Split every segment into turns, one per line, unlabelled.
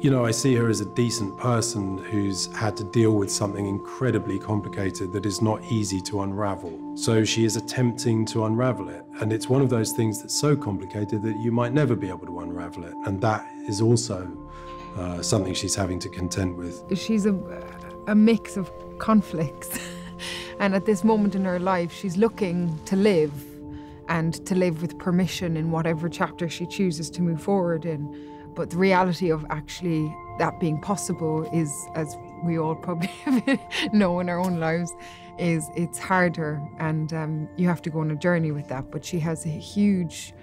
You know, I see her as a decent person who's had to deal with something incredibly complicated that is not easy to unravel. So she is attempting to unravel it. And it's one of those things that's so complicated that you might never be able to unravel it. And that is also uh, something she's having to contend with.
She's a, a mix of conflicts. and at this moment in her life, she's looking to live and to live with permission in whatever chapter she chooses to move forward in. But the reality of actually that being possible is, as we all probably know in our own lives, is it's harder and um, you have to go on a journey with that. But she has a huge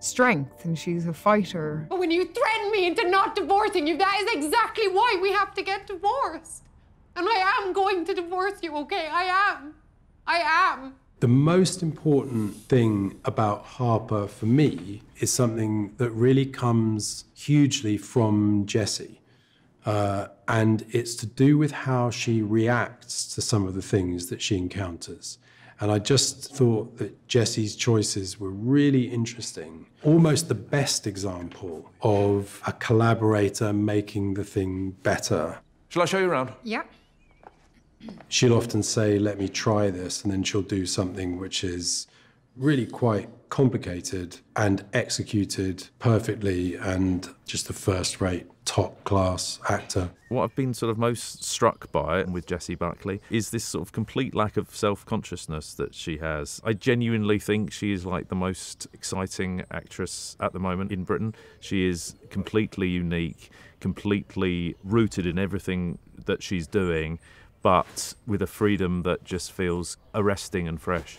strength and she's a fighter.
But when you threaten me into not divorcing you, that is exactly why we have to get divorced. And I am going to divorce you, okay? I am. I am.
The most important thing about Harper for me is something that really comes hugely from Jessie. Uh, and it's to do with how she reacts to some of the things that she encounters. And I just thought that Jessie's choices were really interesting. Almost the best example of a collaborator making the thing better.
Shall I show you around?
Yeah.
She'll often say, Let me try this, and then she'll do something which is really quite complicated and executed perfectly and just a first rate top class actor.
What I've been sort of most struck by with Jessie Buckley is this sort of complete lack of self consciousness that she has. I genuinely think she is like the most exciting actress at the moment in Britain. She is completely unique, completely rooted in everything that she's doing, but with a freedom that just feels arresting and fresh.